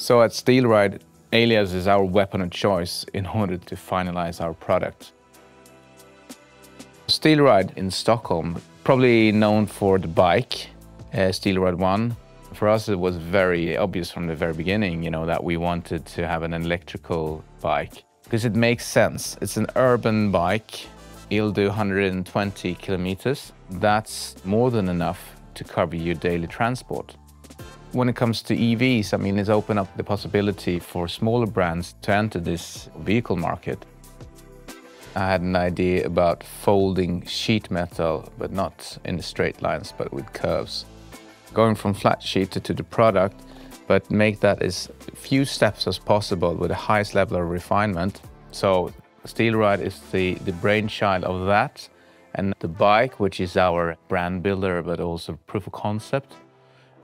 So at Stilride, Alias is our weapon of choice in order to finalize our product. Stilride in Stockholm, probably known for the bike, uh, Stilride 1. For us, it was very obvious from the very beginning, you know, that we wanted to have an electrical bike because it makes sense. It's an urban bike. It'll do 120 kilometers. That's more than enough to cover your daily transport. When it comes to EVs, I mean, it's opened up the possibility for smaller brands to enter this vehicle market. I had an idea about folding sheet metal, but not in straight lines, but with curves. Going from flat sheet to, the product, but make that as few steps as possible with the highest level of refinement. So Stilride is the, the brainchild of that. And the bike, which is our brand builder, but also proof of concept.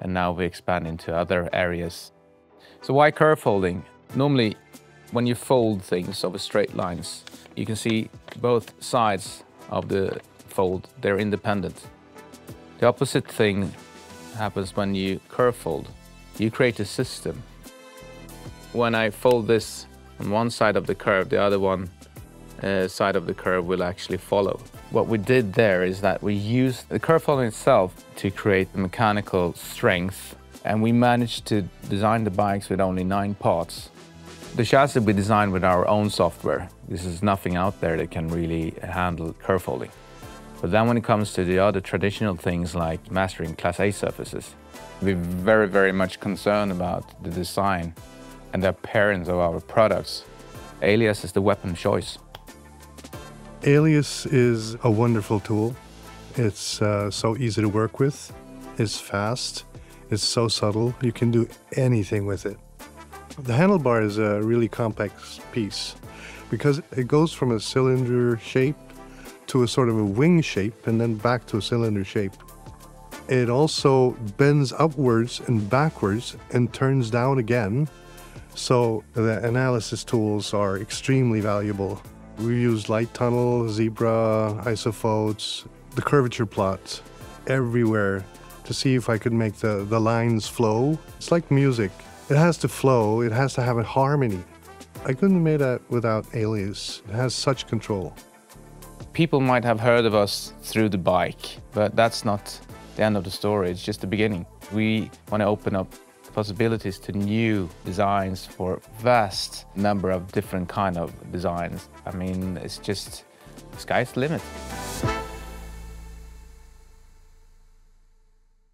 And now we expand into other areas. So why curve folding? Normally, when you fold things over straight lines, you can see both sides of the fold, they're independent. The opposite thing happens when you curve fold. You create a system. When I fold this on one side of the curve, the other one uh, side of the curve will actually follow. What we did there is that we used the curve folding itself to create the mechanical strength and we managed to design the bikes with only nine parts. The chassis we designed with our own software. This is nothing out there that can really handle curve folding. But then when it comes to the other traditional things like mastering Class A surfaces, we're very, very much concerned about the design and the appearance of our products. Alias is the weapon choice. Alias is a wonderful tool. It's uh, so easy to work with. It's fast. It's so subtle. You can do anything with it. The handlebar is a really complex piece because it goes from a cylinder shape to a sort of a wing shape and then back to a cylinder shape. It also bends upwards and backwards and turns down again. So the analysis tools are extremely valuable. We use light tunnel, zebra, isophotes, the curvature plots everywhere to see if I could make the, the lines flow. It's like music. It has to flow, it has to have a harmony. I couldn't have made that without Alias. It has such control. People might have heard of us through the bike, but that's not the end of the story. It's just the beginning. We want to open up possibilities to new designs for vast number of different kind of designs. I mean, it's just, the sky's the limit.